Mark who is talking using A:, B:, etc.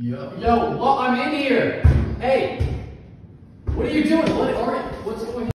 A: Yo, yo, well, I'm in here. Hey, what are you doing? What are.